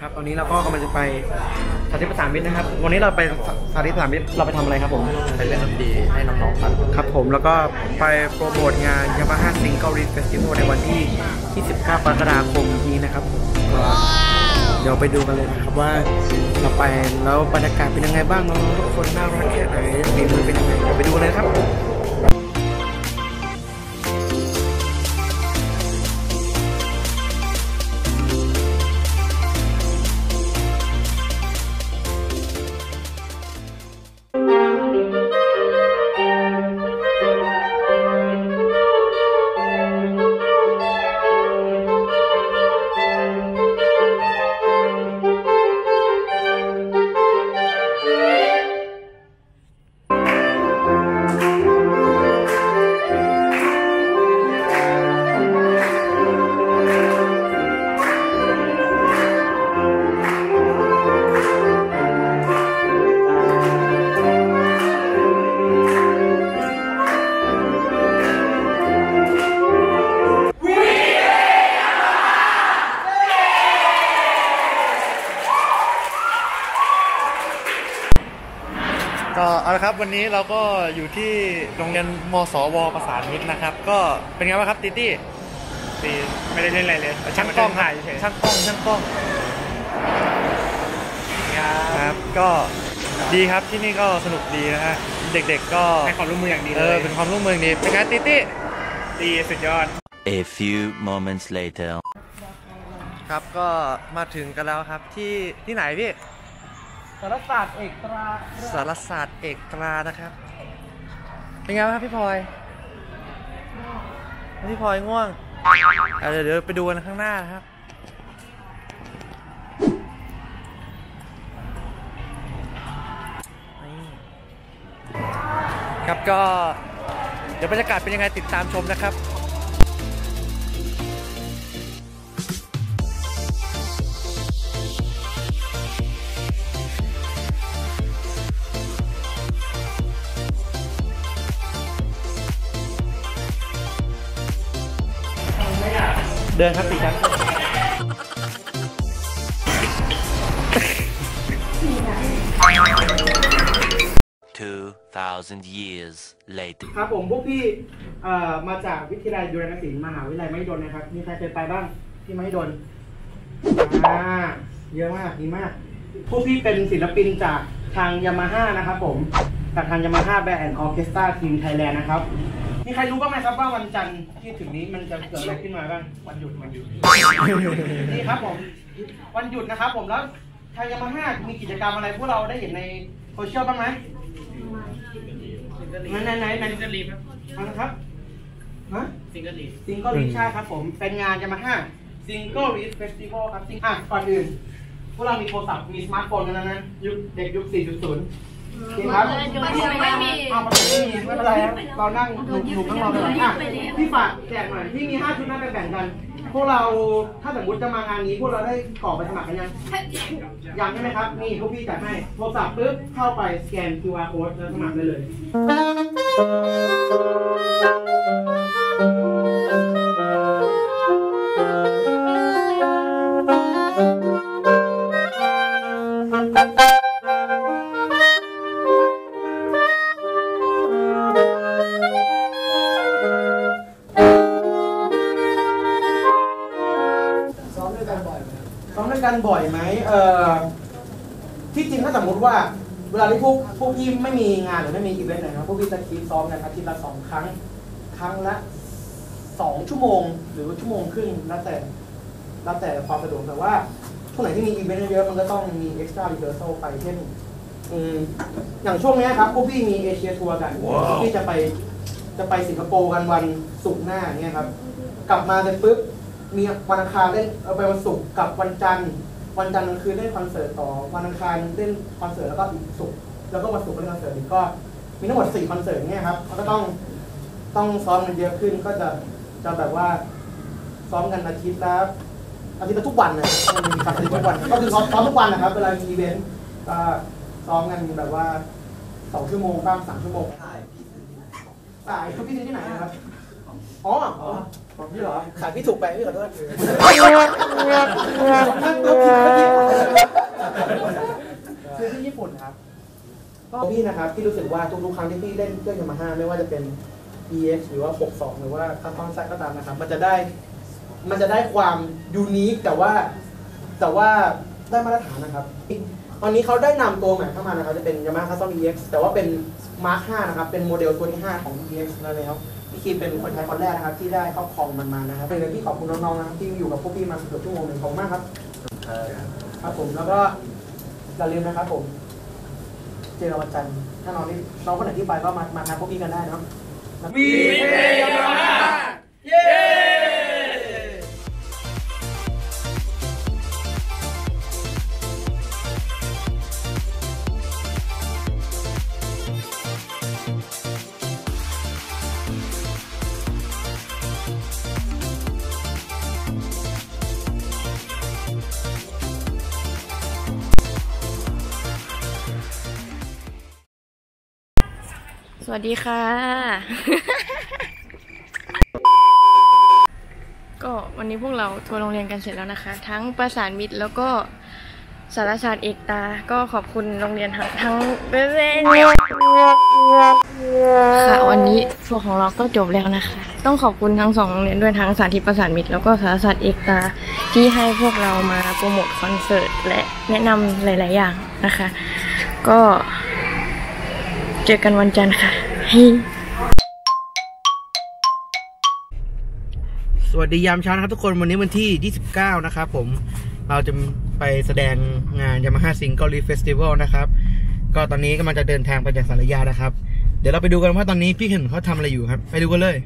ครับตอนนี้เราก็กำลังจะไปสาธิตภาษามิตรนะครับ วันนี้เราไปสาธิตภาษามิตรเราไปทำอะไรครับผมไปเล่นดนตรีให้น้องๆฟังครับผมแล้วก็ไปโปรโมทงาน Yamaha Single Reef Festival ในวันที่ 29กรกฎาคมนี้นะครับผมก็เดี๋ยวไปดูกันเลยนะครับว่าเราไปแล้วบรรยากาศเป็นยังไงบ้างน้องๆทุกคนน่ารักแค่ไหนฝีมือเป็นยังไงเดี๋ยวไปดูกันเลยครับ ก็เอาละครับวันนี้เราก็อยู่ที่โรงเรียนมสวประสานมิตรนะครับ ก็เป็นไงบ้างครับติตี้ตีไม่ได้เล่นอะไรเลยช่างกล้องคถ่ารัยบเฉยช่างกล้องช่างกล้องๆครับ ก็ดีครับที่นี่ก็สนุกดีนะฮะเด็กๆก็ให้ความร่วมมืออย่างดีเอเลอยเป็นความร่วมมือดีเป็นไงติตี้ตีสุดยอด A few moments later. ครับก็มาถึงกันแล้วครับที่ที่ไหนพี่ สารศาสตร์เอกตราสารศาสตร์เอกตรานะครับ เป็นไงบ้างครับพี่พลอย พี่พลอยง่วงเดี๋ยวเดี๋ยวไปดูกันข้างหน้านะครับครับก็เดี๋ยวบรรยากาศเป็นยังไงติดตามชมนะครับ เดินครับติดครับ2,000 years later. ครับผมพวกพี่เอ่อมาจากวิทยาลัยดุริยางคศิลป์มหาวิทยาลัยมหิดลนะครับ มีใครเคยไปบ้างที่มหิดลอ่าเยอะมากดีมาก พวกพี่เป็นศิลปินจากทางยามาฮ่านะครับผมจากทางยามาฮ่า band orchestra ทีมไทยแลนด์นะครับ มีใครรู้บ้างไหมครับว่าวันจันทร์ที่ถึงนี้มันจะเกิดอะไรขึ้นมาบ้างวันหยุดวันหยุดนี่ครับผมวันหยุดนะครับ ผมแล้วทางยามาฮ่ามีกิจกรรมอะไรพวกเราได้เห็นในโซเชียลบ้างไหมไหนไหนไหนไหน single reed เอาละครับฮะ single reed single reed ใช่ครับ ผมเป็นงานยามาฮ่า single reed festival ครับซิงอะก่อนอื่นพวกเรามีโทรศัพท์มีสมาร์ทโฟนกันแล้วนะยุคเด็กยุค4.0 จริงครับไม่มีอ้าไม่มีไม่เป็นไรครับเรานั่งหนุกหนุกข้างนอกเลยอะพี่ฝากแจกหน่อยพี่มี5ชุดน่าไปแบ่งกัน พวกเราถ้าสมมติจะมางานนี้พวกเราได้กรอกไปสมัครกันยังยังใช่ไหมครับนี่พวกพี่จัดให้โทรศัพท์ปุ๊บเข้าไปสแกน QR code แล้วสมัครได้เลย กันบ่อยไหมเอ่อที่จริงถ้าสมมติว่า เวลาที่พวกพวกพี่ไม่มีงานหรือไม่มีอีเวนต์ไหนครับพวกพี่จะคือซ้อมกันอาทิตย์ละสองครั้ง ครั้งละสองชั่วโมง หรือว่าชั่วโมงครึ่งแล้วแต่แล้วแต่ความสะดวกแต่ว่าช่วงไหนที่มีอีเวนต์เยอะๆมันก็ต้องมี extra rehearsal ไปเช่นอืมอย่างช่วงเนี้ยครับพวกพี่มี Asia tour กันพวกพี่จะไปจะไปสิงคโปร์กันวันศุกร์หน้าเนี่ยครับ กลับมาเสร็จปุ๊บ มีวันอังคารเล่นเอาไปวันศุกร์กับวันจันทร์ วันจันทร์กลางคืนเล่นคอนเสิร์ตต่อ วันอังคารเล่นคอนเสิร์ตแล้วก็อีกศุกร์แล้วก็วันศุกร์เล่นคอนเสิร์ตอีกก็ มีทั้งหมดสี่คอนเสิร์ตเนี่ยครับมันก็ต้องต้องซ้อมกันเยอะขึ้นก็จะจะแบบว่าซ้อมกันอาทิตย์ละอาทิตย์ละทุกวันนะมีอาทิตย์ทุกวันก็คือซ้อมซ้อมทุกวันนะครับเวลามีอีเวนต์ก็ซ้อมกันแบบว่าสองชั่วโมงบ้างสามชั่วโมงสายเขาพี่ซื้อที่ไหนนะครับอ๋ออ๋อ ของพี่เหรอขายพี่ถูกไปพี่ขอโทษคือที่ญี่ปุ่นครับพี่นะครับที่รู้สึกว่าทุกๆครั้งที่พี่เล่นเครื่องยามาฮ่าไม่ว่าจะเป็น EX หรือว่า 62 หรือว่าคาร์บอนไซก็ตามนะครับ มันจะได้มันจะได้ความยูนิคแต่ว่า แต่ว่าได้มาตรฐานนะครับตอนนี้เขาได้นำตัวใหม่เข้ามานะครับ จะเป็น Yamaha Custom EX แต่ว่าเป็น Mark 5 นะครับ เป็นโมเดลตัวที่ 5 ของ EX แล้ว พี่คีมเป็นคนไทยคนแรกนะครับ ที่ได้ครอบครองมันมานะครับเป็นเลยพี่ขอบคุณน้องๆนะครับที่อยู่กับพวกพี่มาเกือบชั่วโมงหนึ่งขอบคุณมากครับ ครับผมแล้วก็อย่าลืมนะครับผม เจอกันวันจันทร์ถ้าน้องนี่น้องคนไหนที่ไปก็มามาทานพวกพี่กันได้เนาะมีเพลงมาเย้ วัสดีค่ะ ก็วันนี้พวกเราทัวร์โรงเรียนกันเสร็จแล้วนะคะ ทั้งประสานมิตรแล้วก็สารศาสตร์เอกตา ก็ขอบคุณโรงเรียนทั้งทั้งค่ะวันนี้ทัวร์ของเราก็จบแล้วนะคะ ต้องขอบคุณทั้งสองโรงเรียนด้วยทั้งสาธิตประสานมิตรแล้วก็สารศาสตร์เอกตา ที่ให้พวกเรามาโปรโมทคอนเสิร์ตและแนะนำหลาย ๆ อย่างนะคะ ก็ เจอกันวันจันทร์ค่ะเฮ้ยสวัสดียามเช้านะครับทุกคนวันนี้วันที่ 29 นะครับผมเราจะไปแสดงงาน Yamaha Single Leaf Festival นะครับ ก็ตอนนี้กำลังจะเดินทางไปจากสารยานะครับ เดี๋ยวเราไปดูกันว่าตอนนี้พี่เห็นเขาทำอะไรอยู่ครับ ไปดูกันเลย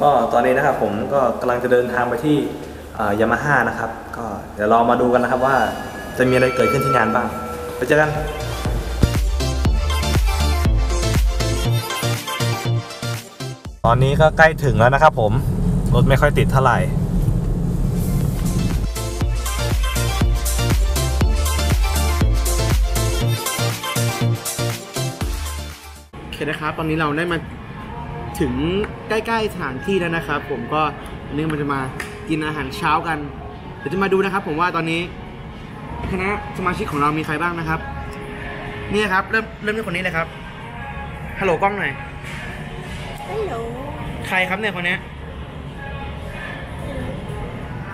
ก็ตอนนี้นะครับผมก็กำลังจะเดินทางไปที่ยามาฮ่านะครับ ก็เดี๋ยวเรามาดูกันนะครับว่าจะมีอะไรเกิดขึ้นที่งานบ้าง ไปเจอกัน อนนี้ก็ใกล้ถึงแล้วนะครับผม รถไม่ค่อยติดเท่าไหร่โอเคนะครับ ตอนนี้เราได้มาถึงใกล้ๆสถานที่แล้วนะครับ ผมก็วันนี้มันจะมากินอาหารเช้ากันเดี๋ยวจะมาดูนะครับ ผมว่าตอนนี้คณะสมาชิกของเรามีใครบ้างนะครับ นี่ครับ เริ่มเริ่มที่คนนี้เลยครับฮัลโหลกล้องหน่อย โหลใครครับเนี่ยคนเนี้ย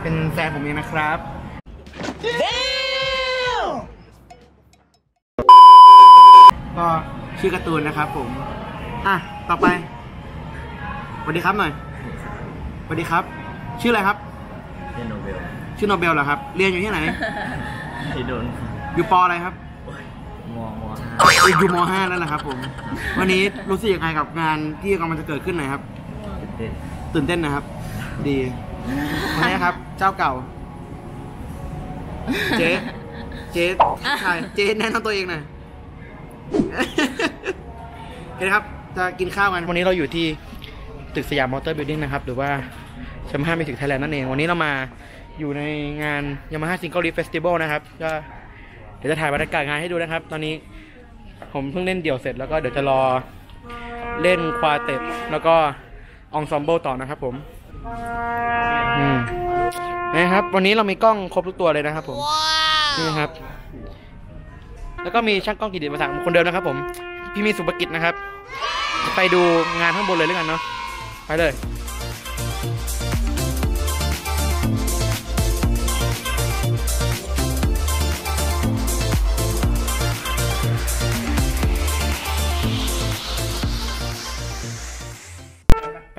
เป็นแฟนผมเองนะครับก็ชื่อการ์ตูนนะครับผม อะ ต่อไปสวัสดีครับหน่อยสวัสดีครับ ชื่ออะไรครับเนโนเบลชื่อโนเบลเหรอครับ เรียนอยู่ที่ไหนไอโดนอยู่ปออะไรครับมอมอ อยู่มห้าแล้วนะครับผม วันนี้รู้สึกยังไงกับงานที่กำลังจะเกิดขึ้นหน่อยครับเต้นตื่นเต้นนะครับ ดีวันนี้ครับ เจ้าเก่า เจ๊เจ๊ใช่เจ๊แนะนำตัวเองหน่อยโอเคครับ จะกินข้าวกัน วันนี้เราอยู่ที่ตึกสยามมอเตอร์ Building นะครับ หรือว่าชั้นห้า Music Thailand นั่นเอง วันนี้เรามาอยู่ในงาน Yamaha Single Reed Festival นะครับ ก็เดี๋ยวจะถ่ายบรรยากาศงานให้ดูนะครับ ตอนนี้ ผมเพิ่งเล่นเดี่ยวเสร็จแล้วก็เดี๋ยวจะรอเล่น quartet แล้วก็ ensemble ต่อนะครับผมอืมนะครับ วันนี้เรามีกล้องครบทุกตัวเลยนะครับผมนี่นะครับ แล้วก็มีช่างกล้องกิติมาศักดิ์คนเดิมนะครับ ผม พี่มีสุภกิจนะครับ ไปดูงานข้างบนเลยแล้วกันเนาะไปเลย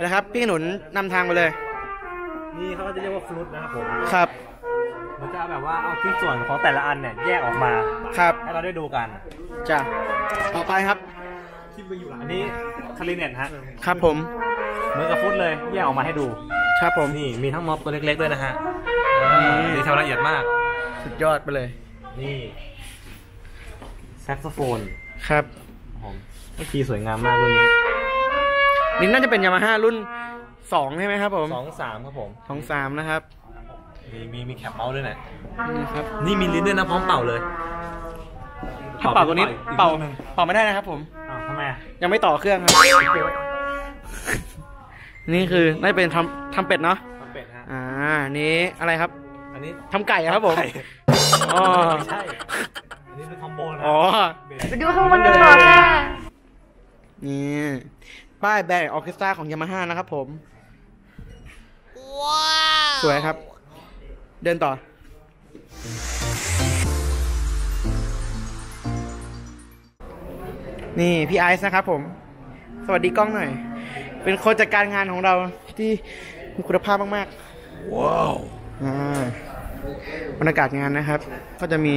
ไปเลยครับ พี่ขนุนนำทางไปเลย นี่เขาก็จะเรียกว่าฟลุตนะครับผมครับมันจะแบบว่าเอาชิ้นส่วนของแต่ละอันเนี่ยแยกออกมาครับให้เราได้ดูกันจ้ะต่อไปครับอันนี้คาริเน็ตฮะครับผมเหมือนกับฟุตเลยแยกออกมาให้ดูครับผมนี่มีทั้งม็อบตัวเล็กๆด้วยนะฮะอ่านี่ทำละเอียดมาก สุดยอดไปเลย นี่แซกโซโฟนครับผมเมื่อกี้สวยงามมากรุ่นนี้ นี่น่าจะเป็นยามาฮ่ารุ่นสองใช่ไหมครับผมสองสามครับผมสองสามนะครับ มีมีมี cap mouth ด้วยนะนี่นะครับนี่มีลิ้นด้วยนะพร้อมเป่าเลยถ้าเป่าตัวนี้อีกเป่าลูกหนึ่งเป่าไม่ได้นะครับผมอ้าวทำไมอะยังไม่ต่อเครื่องครับ นี่คือน่าจะเป็นทำทำเป็ดเนาะทำเป็ดฮะอ่านี่อะไรครับ อันนี้ทำไก่อะครับผมไก่อ๋อไม่ใช่อันนี้เป็น combo นะอ๋อไปดูข้างบนกันต่อค่ะนี่ ป้าย Band Orchestra ของยามาฮ่านะครับผม ว้าวสวยครับ เดินต่อ นี่พี่ไอซ์นะครับผม สวัสดีกล้องหน่อย เป็นคนจัดการงานของเราที่มีคุณภาพมากๆ ว้าวอ่าบรรยากาศงานนะครับ ก็จะมี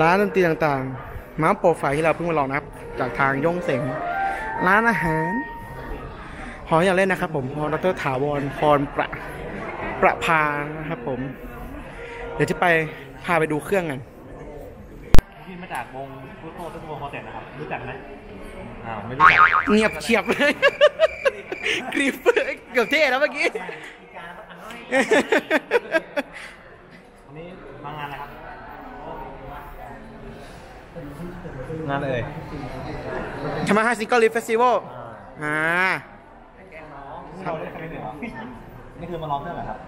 ร้านดนตรีต่างๆม้าโปรไฟล์ที่เราเพิ่งมาลองนะครับ จากทางย่งเสง ร้านอาหารหออยากเล่นนะครับผมหอดรถาวรพรประประพานะครับผม เดี๋ยวจะไปพาไปดูเครื่องกันพี่มาจากวงพุทโธทุกวงคอนเสิร์ตนะครับรู้จักไหมอ้าวไม่รู้จักเงียบเฉียบเลยกรีบเกือบเท่แล้วเมื่อกี้วันนี้มางานอะไรครับงานเลย ธรรมฮาซิงเกิลลิฟเฟสติวัลอ่าเราได้คะแนนเหรอนี่คือมาลองเครื่องเหรอครับ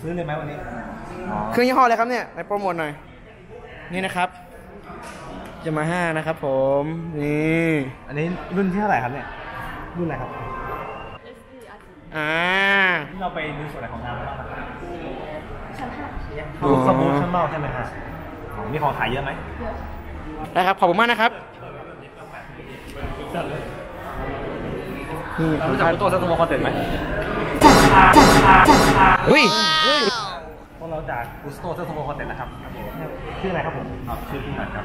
ซื้อเลยไหมวันนี้อ๋อเครื่องยี่ห้ออะไรครับเนี่ยในโปรโมทหน่อย นี่นะครับยามาฮ่านะครับผม นี่ อันนี้รุ่นที่เท่าไหร่ครับเนี่ย รุ่นอะไรครับ อ่าที่เราไปดูส่วนไหนของงานมาบ้างนะครับอ๋อดูบูธข้างนอกใช่ไหมฮะอ๋อมีของขายเยอะไหมได้ครับ ขอบคุณมากนะครับ นี่รู้จักกุสโตทุกวงคอนเสิร์ตไหมเฮ้ยพวกเราจากกุสโตเซอร์โทโมคอนเสิร์ตนะครับชื่ออะไรครับผมครับชื่อพี่หนันครับ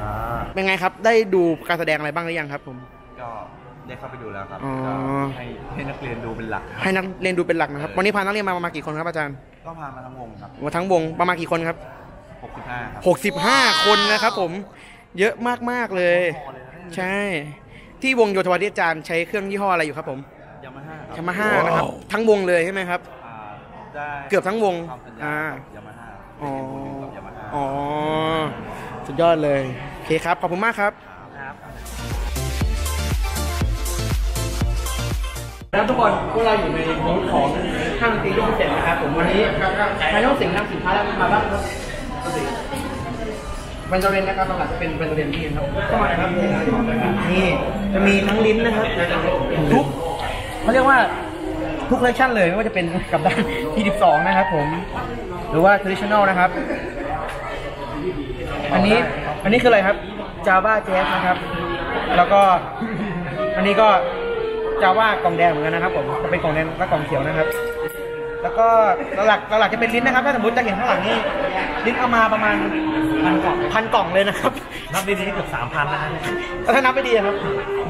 อ่าเป็นไงครับได้ดูการแสดงอะไรบ้างหรือยังครับผมก็ได้เข้าไปดูแล้วครับอ๋อก็ให้ให้นักเรียนดูเป็นหลักครับให้นักเรียนดูเป็นหลักนะครับ วันนี้พานักเรียนมาประมาณกี่คนครับอาจารย์ ก็พามาทั้งวงครับมาทั้งวงประมาณกี่คนครับ65ครับ65 คนนะครับผม เยอะมากๆเลย ใช่ ที่วงโยธวาทิตอาจารย์ใช้เครื่องยี่ห้ออะไรอยู่ครับผมยามาฮ่าครับยามาฮ่านะครับ ทั้งวงเลยใช่ไหมครับ อ่าได้เกือบทั้งวงทำสัญญาอ่า กับยามาฮ่าอ๋อ กับยามาฮ่า อ๋อ สุดยอดเลย โอเคครับ ขอบคุณมากครับ ครับแล้วทุกคนพวกเราอยู่ในบูธของห้างดนตรีย่งเจ๋งนะครับผมวันนี้ทางย่งเจ๋งนำสินค้าแล้วมาบ้างครับ Vandoren นะครับหลักๆจะเป็น Vandoren ที่ครับเข้ามานะครับนี่จะมีทั้งลิ้นนะครับ ทุกเขาเรียกว่าทุกคอลเลคชันเลยไม่ว่าจะเป็นกับด้านที่12 นะครับผม หรือว่า traditional นะครับ อันนี้อันนี้คืออะไรครับ Java Jazz นะครับ แล้วก็อันนี้ก็จาว่ากล่องแดงเหมือนกันนะครับผมจะเป็นกล่องแดงและกล่องเขียวนะครับ แล้วก็หลักหลักจะเป็นลิ้นนะครับ ถ้าสมมติจะเห็นข้างหลังนี่ ลิ้นเอามาประมาณพันกล่องพันกล่องเลยนะครับ นับดีๆเกือบสามพันนะฮะถ้านับไม่ดีอะครับ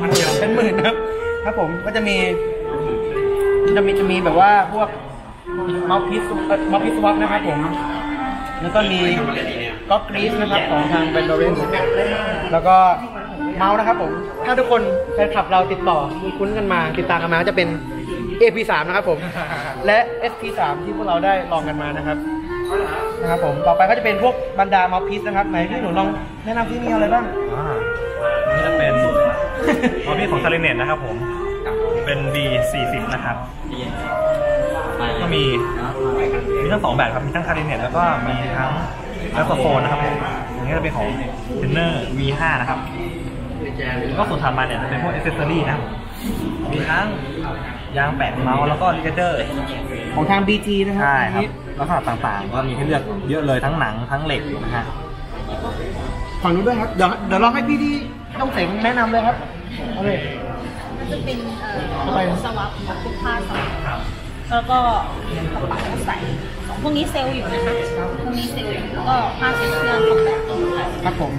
มันเดียวเป็นหมื่นครับ ครับผมก็จะมีจะมีจะมีแบบว่าพวกมัลพิสมัลพิสวับนะครับผมแล้วก็มีก็อกรีสนะครับของทางเบนโดเรนแล้วก็เมาส์นะครับผม ถ้าทุกคนแฟนคลับเราติดต่อคุ้นกันมาติดตามกันมาก็จะเป็น AP3 นะครับผม และ SP3 ที่พวกเราได้ลองกันมานะครับ นะครับผมต่อไปก็จะเป็นพวกบรรดา mouthpiece นะครับไหนพี่หนูลองแนะนำที่มีอะไรบ้างอ่านี่จะเป็นออบี้ของคลาริเน็ตนะครับผมเป็น B40 นะครับก็มีมีทั้งสองแบบครับมีทั้งคลาริเน็ตแล้วก็มีทั้งแซกโซโฟนนะครับผมอันนี้จะเป็นของ tenor V5 นะครับแล้วก็ส่วนถัดมาเนี่ยจะเป็นพวกอ c เซสซอรี่นะครับมีทั้ง ยางแปะ mouth แล้วก็ ligature ของทาง BG นะครัใช่ครับอันนี้ลักษณะต่างๆ ก็มีให้เลือกเยอะเลยทั้งหนังทั้งเหล็กนะฮะฝั่งนู้นด้วยครับ เดี๋ยวเดี๋ยวลองให้พี่ที่ต้องเสงแนะนำเลยครับเอาเลยมันจะเป็นเอ่เข้าไปอสวับเป็นผ้าสวับแล้วก็กระเป๋าใส่ของพวกนี้เซลล์อยู่นะคะพวกนี้เซลล์อยู่แล้วก็ผ้าเช็ดเครื่องของแบบนี้ค่ะครับผม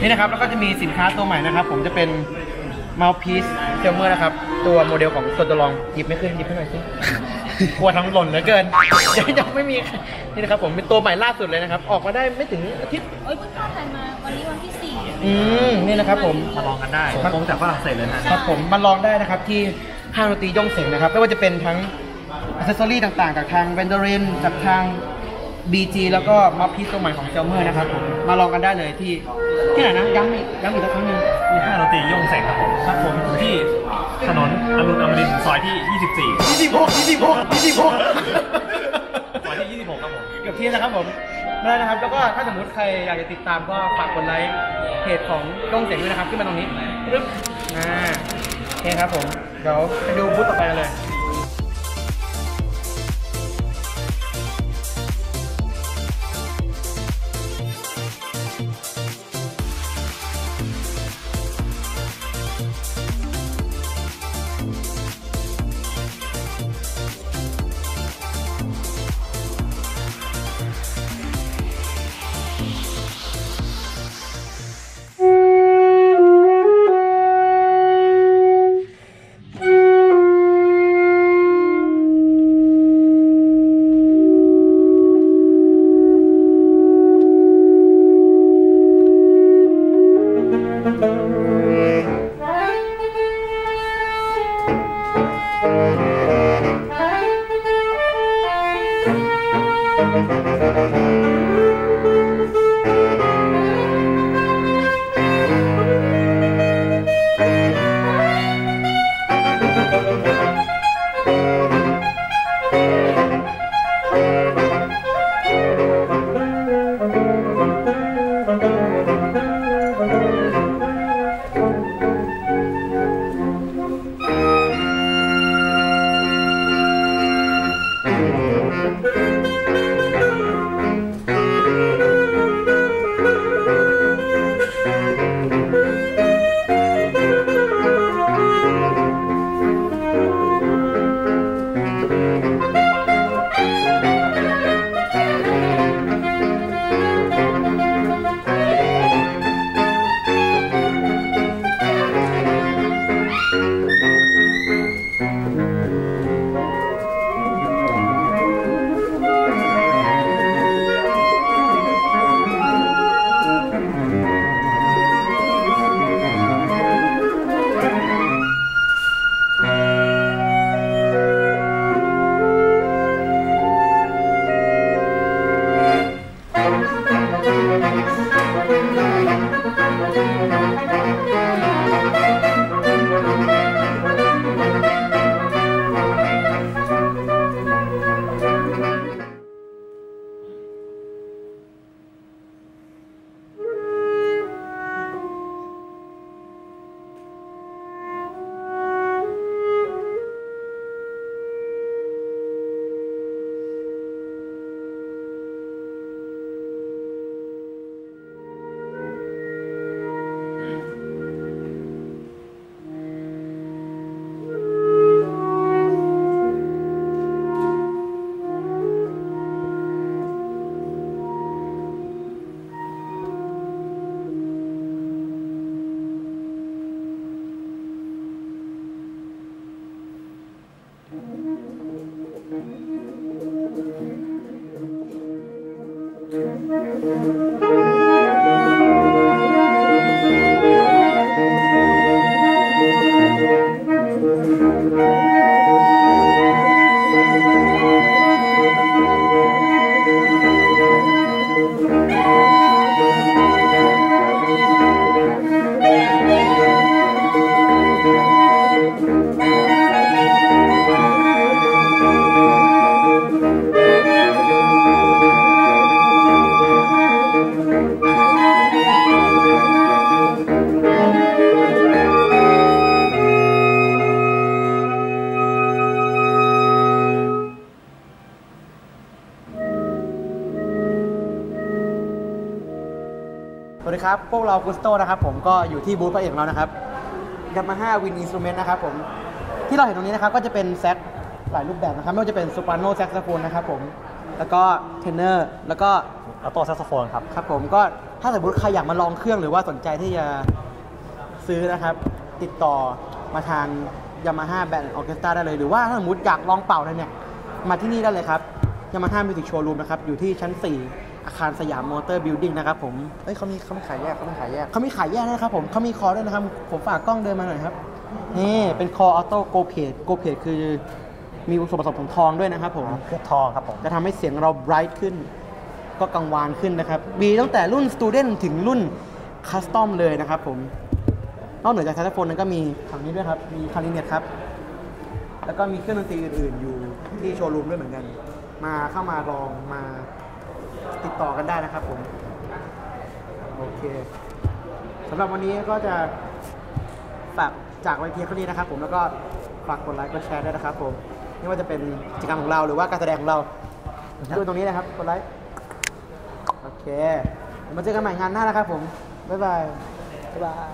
นี่นะครับแล้วก็จะมีสินค้าตัวใหม่นะครับ ผมจะเป็น mouthpiece f i l m e r นะครับ ตัวโมเดลของตัวจะลองหยิบไม่ขึ้นหยิบให้หน่อยสิกลัวทำหล่นเหลือเกินยังยังไม่มีนี่นะครับผมเป็นตัวใหม่ล่าสุดเลยนะครับ ออกมาได้ไม่ถึงอาทิตย์เอ้ยเพิ่งเข้าไทยมาวันนี้วันที่สี่อืมนี่นะครับผมมาลองกันได้ตรงจากฝรั่งเศสเลยนะครับผมมาลองได้นะครับที่ห้างดนตรีย่งเสงนะครับไม่ว่าจะเป็นทั้งอ c เซสซอรี่ต่างๆจากทางเ e นเดอรินจากทาง BG แล้วก็ mouthpiece ตัวใหม่ของ Selmer นะครับผมมาลองกันได้เลยที่ที่ไหนนะย้ำอีกย้ำอีกสักครั้งหนึ่งที่ห้างดนตรีโย่งเสงครับผมครับผมอยู่ที่ถนนอรุณอมรินทร์ซอยที่ 24 ยี่สิบหกยี่สิบหกยี่สิบหก ซอยที่ 26 ครับผม เกือบที่แล้วครับผมไม่ได้นะครับ แล้วก็ถ้าสมมติใครอยากจะติดตามก็ฝากกดไลค์เพจของกล้องเสียงด้วยนะครับ ขึ้นมาตรงนี้ปึ๊บอ่าโอเคครับผม เดี๋ยวไปดูบูธต่อไปกันเลย สดีครับพวกเรากุสโตนะครับผมก็อยู่ที่บูธพระเอกของเรานะครับยามาฮ่า Wind Instrument นะครับผมที่เราเห็นตรงนี้นะครับก็จะเป็นแซกหลายรูปแบบนะครับ ไม่ว่าจะเป็น soprano แซกโซโฟนนะครับผมแล้วก็เทนเนอร์แล้วก็ alto แซกโซโฟนครับครับผมก็ถ้าสมมติใครอยากมาลองเครื่องหรือว่าสนใจที่จะซื้อนะครับ ติดต่อมาทางยามาฮ่า Band Orchestra ได้เลยหรือว่าถ้าสมมติอยากลองเป่าเลยเนี่ยมาที่นี่ได้เลยครับยามาฮ่า Music Showroom นะครับอยู่ที่ชั้น 4 อาคารสยามมอเตอร์ Building นะครับผมเอ้ยเขามีเขามีขายแยกเขามีขายแยกเขามีขายแยกด้วยนะครับผมเขามีคอด้วยนะครับผมฝากกล้องเดินมาหน่อยครับนี่เป็นคอ alto gold plate gold plate คือมีส่วนผสมของทองด้วยนะครับผมเครื่องทองครับผมจะทำให้เสียงเรา bright ขึ้น ก็กังวานขึ้นนะครับมีตั้งแต่รุ่น student ถึงรุ่น custom เลยนะครับผมนอกเหนือจากแซกโซโฟนนั้นก็มีฝั่งนี้ด้วยครับ มีคลาริเน็ตครับ แล้วก็มีเครื่องดนตรีอื่น ๆ อยู่ที่โชว์รูมด้วยเหมือนกัน มาเข้ามาลองมา ติดต่อกันได้นะครับผมโอเคสำหรับวันนี้ก็จะฝากจากไว้เพียงเท่านี้นะครับ ผมแล้วก็ฝากกดไลค์กดแชร์ด้วยนะครับ ผมไม่ว่าจะเป็นกิจกรรมของเราหรือว่าการแสดงของเราดูตรงนี้นะครับกดไลค์โอเคมาเจอกันใหม่งานหน้านะครับ ผมบ๊ายบายบ๊ายบาย